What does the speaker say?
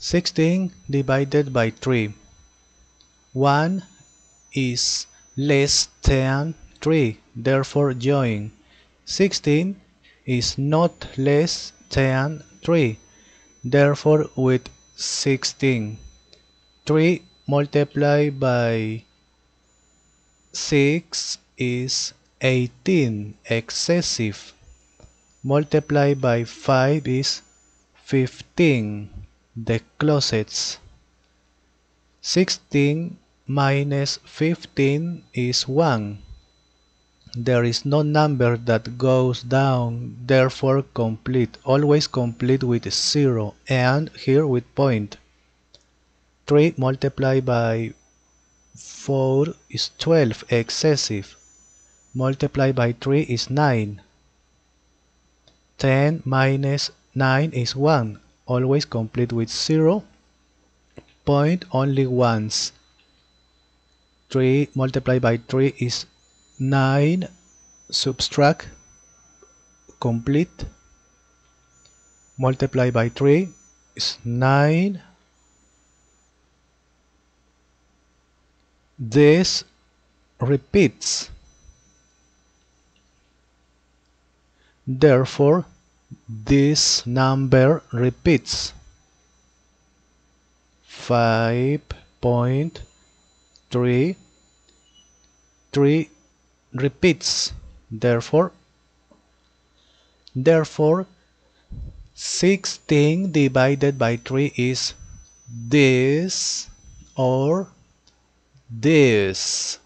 16 divided by 3. 1 is less than 3, therefore join. 16 is not less than 3, therefore with 16. 3 multiplied by 6 is 18, excessive. Multiplied by 5 is 15 the closets. 16 minus 15 is 1. There is no number that goes down, therefore complete. Always complete with 0 and here with point. 3 multiplied by 4 is 12, excessive. Multiplied by 3 is 9. 10 minus 9 is 1 always complete with 0 point only once. 3 multiplied by 3 is 9 subtract complete. Multiply by 3 is 9 this repeats. Therefore this number repeats 5.3 3 repeats. Therefore therefore 16 divided by 3 is this or this